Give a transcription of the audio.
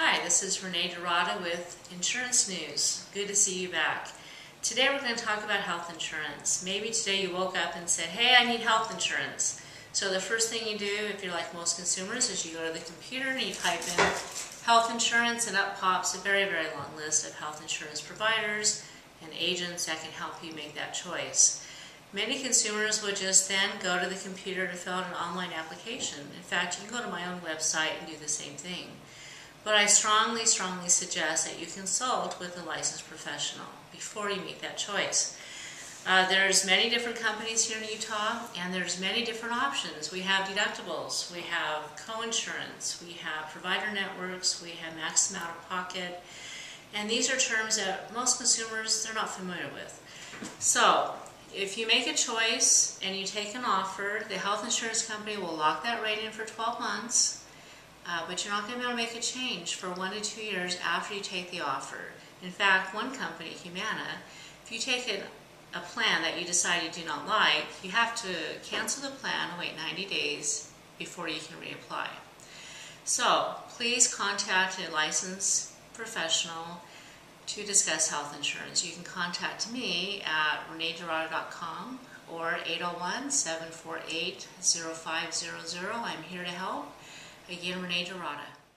Hi, this is Renee Darata with Insurance News. Good to see you back. Today we're going to talk about health insurance. Maybe today you woke up and said, hey, I need health insurance. So the first thing you do, if you're like most consumers, is you go to the computer and you type in health insurance and up pops a very, very long list of health insurance providers and agents that can help you make that choice. Many consumers would just then go to the computer to fill out an online application. In fact, you can go to my own website and do the same thing. But I strongly, strongly suggest that you consult with a licensed professional before you make that choice. Uh, there's many different companies here in Utah, and there's many different options. We have deductibles, we have co-insurance, we have provider networks, we have max out-of-pocket, and these are terms that most consumers, they're not familiar with. So, if you make a choice and you take an offer, the health insurance company will lock that rate in for 12 months, uh, but you're not going to be able to make a change for one to two years after you take the offer. In fact, one company, Humana, if you take an, a plan that you decide you do not like, you have to cancel the plan and wait 90 days before you can reapply. So please contact a licensed professional to discuss health insurance. You can contact me at reneedarata.com or 801-748-0500. I'm here to help. Again, Renee Darata.